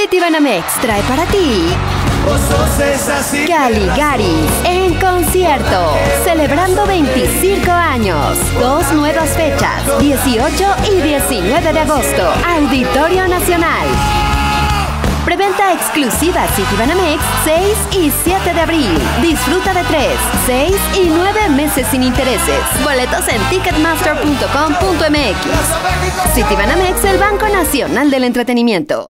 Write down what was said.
Citibanamex trae para ti Caligari en concierto, celebrando 25 años. Dos nuevas fechas, 18 y 19 de agosto, Auditorio Nacional. Preventa exclusiva Citibanamex 6 y 7 de abril. Disfruta de 3, 6 y 9 meses sin intereses. Boletos en ticketmaster.com.mx. Citibanamex, el Banco Nacional del Entretenimiento.